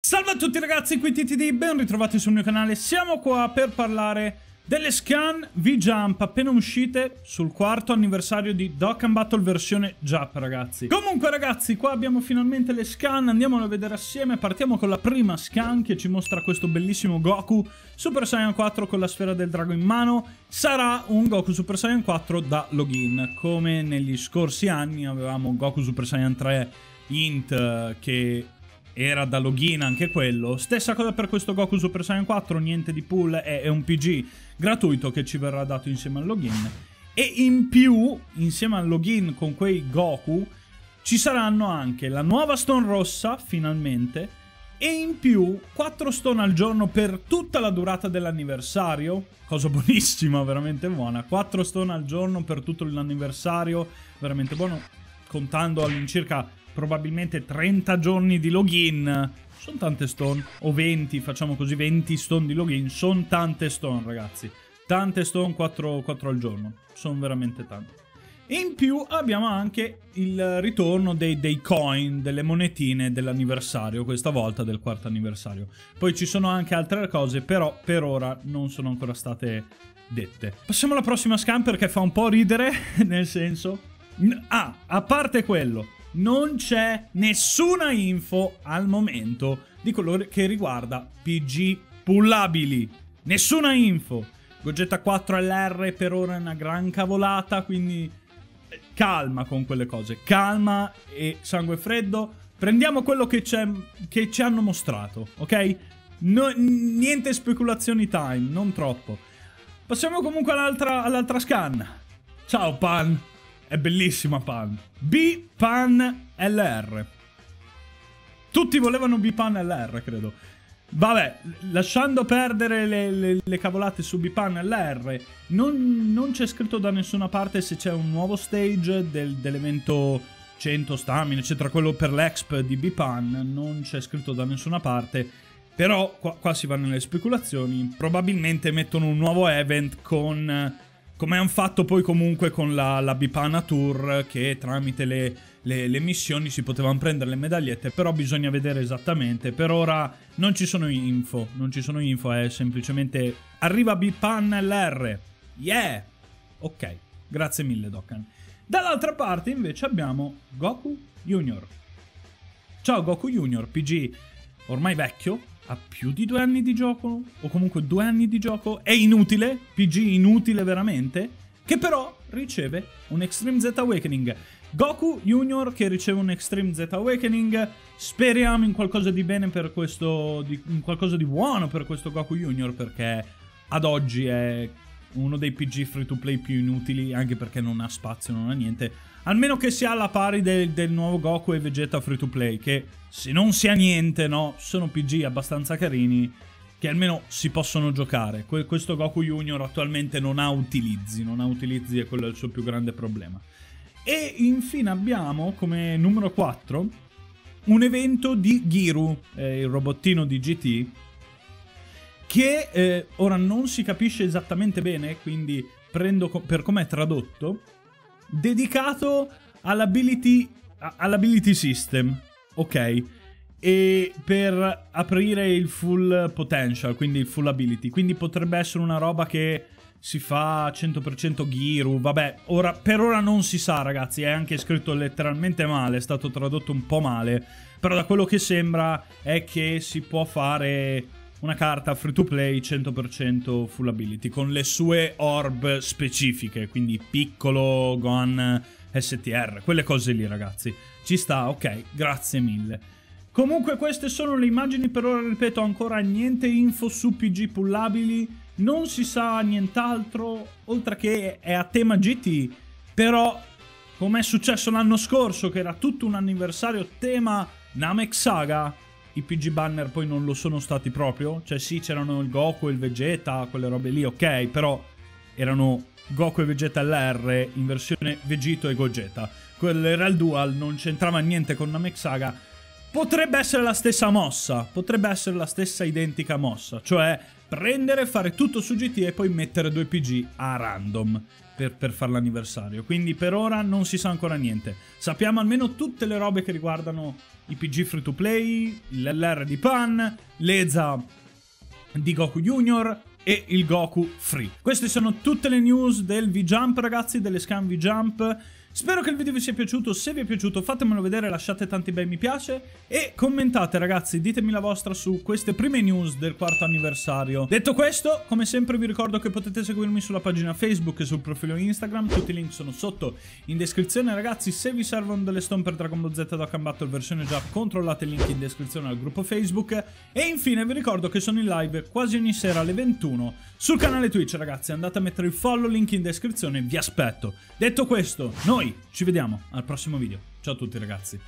Salve a tutti ragazzi, qui TTD, ben ritrovati sul mio canale. Siamo qua per parlare delle scan V-Jump appena uscite sul quarto anniversario di Dokkan Battle versione Jap, ragazzi. Comunque ragazzi, qua abbiamo finalmente le scan, andiamole a vedere assieme. Partiamo con la prima scan che ci mostra questo bellissimo Goku Super Saiyan 4 con la sfera del drago in mano. Sarà un Goku Super Saiyan 4 da login, come negli scorsi anni avevamo Goku Super Saiyan 3 Int che era da login anche quello. Stessa cosa per questo Goku Super Saiyan 4, niente di pool, è, è un PG gratuito che ci verrà dato insieme al login. E in più, insieme al login con quei Goku, ci saranno anche la nuova Stone Rossa, finalmente, e in più 4 stone al giorno per tutta la durata dell'anniversario, cosa buonissima, veramente buona, 4 stone al giorno per tutto l'anniversario, veramente buono, contando all'incirca probabilmente 30 giorni di login. Sono tante stone. O 20, facciamo così, 20 stone di login. Sono tante stone, ragazzi. Tante stone, 4, 4 al giorno. Sono veramente tante. In più abbiamo anche il ritorno dei, dei coin, delle monetine dell'anniversario, questa volta del quarto anniversario. Poi ci sono anche altre cose, però per ora non sono ancora state dette. Passiamo alla prossima scan perché fa un po' ridere, nel senso... Ah, a parte quello, non c'è nessuna info al momento di quello che riguarda PG pullabili. Nessuna info. Gogeta 4 LR per ora è una gran cavolata, quindi eh, calma con quelle cose. Calma e sangue freddo. Prendiamo quello che, che ci hanno mostrato, ok? No, niente speculazioni time, non troppo. Passiamo comunque all'altra all scan. Ciao Pan. È bellissima Pan. B-Pan LR. Tutti volevano B-Pan LR, credo. Vabbè, lasciando perdere le, le, le cavolate su B-Pan LR, non, non c'è scritto da nessuna parte se c'è un nuovo stage del, dell'evento 100 stamina, eccetera, quello per l'exp di B-Pan, non c'è scritto da nessuna parte. Però qua, qua si va nelle speculazioni. Probabilmente mettono un nuovo event con come hanno fatto poi comunque con la, la Bipana Tour, che tramite le, le, le, missioni si potevano prendere le medagliette, però bisogna vedere esattamente. Per ora non ci sono info, non ci sono info, è semplicemente arriva Bipan LR. Yeah! Ok, grazie mille Dokkan. Dall'altra parte invece abbiamo Goku Junior. Ciao Goku Junior, PG ormai vecchio, ha più di due anni di gioco, o comunque due anni di gioco, è inutile, PG inutile veramente, che però riceve un Extreme Z Awakening. Goku Junior che riceve un Extreme Z Awakening, speriamo in qualcosa di bene per questo, di, in qualcosa di buono per questo Goku Junior, perché ad oggi è uno dei PG free to play più inutili, anche perché non ha spazio, non ha niente. Almeno che sia alla pari del, del nuovo Goku e Vegeta free to play, che se non sia niente, no, sono PG abbastanza carini, che almeno si possono giocare. Que questo Goku Junior attualmente non ha utilizzi, non ha utilizzi e quello è il suo più grande problema. E infine abbiamo come numero 4 un evento di Giru, eh, il robottino di GT, che eh, ora non si capisce esattamente bene, quindi prendo co per com'è tradotto, dedicato all'ability, all'ability system, ok? E per aprire il full potential, quindi il full ability, quindi potrebbe essere una roba che si fa 100% Giru, vabbè, ora, per ora non si sa ragazzi, è anche scritto letteralmente male, è stato tradotto un po' male, però da quello che sembra è che si può fare una carta free to play 100% full ability con le sue orb specifiche, quindi piccolo, Gohan, STR, quelle cose lì ragazzi. Ci sta, ok, grazie mille. Comunque queste sono le immagini, per ora ripeto ancora niente info su PG pullabili, non si sa nient'altro, oltre che è a tema GT, però come è successo l'anno scorso che era tutto un anniversario tema Namek Saga, i PG banner poi non lo sono stati proprio. Cioè sì, c'erano il Goku e il Vegeta, quelle robe lì, ok, però erano Goku e Vegeta LR in versione Vegito e Gogeta. Quello era il dual, non c'entrava niente con Namek Saga. Potrebbe essere la stessa mossa, potrebbe essere la stessa identica mossa, cioè prendere, fare tutto su GT e poi mettere due PG a random per, per fare l'anniversario. Quindi per ora non si sa ancora niente. Sappiamo almeno tutte le robe che riguardano i PG free to play, l'LR di Pan, l'EZA di Goku Junior e il Goku Free. Queste sono tutte le news del V-Jump ragazzi, delle scan V-Jump. Spero che il video vi sia piaciuto, se vi è piaciuto fatemelo vedere, lasciate tanti bei mi piace e commentate ragazzi, ditemi la vostra su queste prime news del quarto anniversario. Detto questo, come sempre vi ricordo che potete seguirmi sulla pagina Facebook e sul profilo Instagram, tutti i link sono sotto in descrizione ragazzi, se vi servono delle stone per Dragon Ball Z Dokkan Battle versione già, controllate il link in descrizione al gruppo Facebook e infine vi ricordo che sono in live quasi ogni sera alle 21 sul canale Twitch ragazzi, andate a mettere il follow, link in descrizione, vi aspetto. Detto questo, ci vediamo al prossimo video. Ciao a tutti ragazzi.